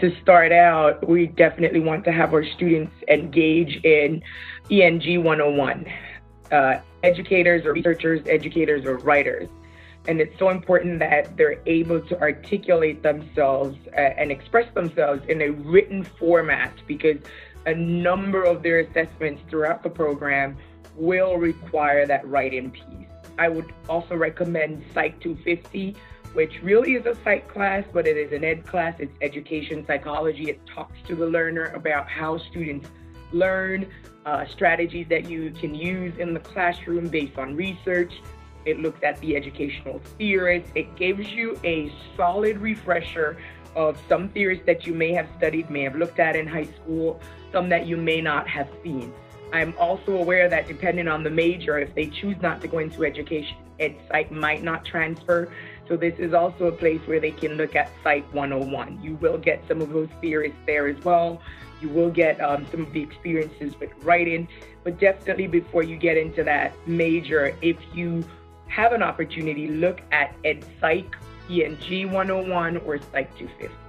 To start out, we definitely want to have our students engage in ENG 101. Uh, educators or researchers, educators or writers. And it's so important that they're able to articulate themselves uh, and express themselves in a written format because a number of their assessments throughout the program will require that writing piece. I would also recommend Psych 250, which really is a psych class, but it is an ed class. It's education psychology. It talks to the learner about how students learn, uh, strategies that you can use in the classroom based on research. It looks at the educational theorists. It gives you a solid refresher of some theories that you may have studied, may have looked at in high school, some that you may not have seen. I'm also aware that depending on the major, if they choose not to go into education, ed might not transfer. So this is also a place where they can look at Psych 101. You will get some of those theories there as well. You will get um, some of the experiences with writing, but definitely before you get into that major, if you have an opportunity, look at Ed Psych, ENG 101, or Psych 250.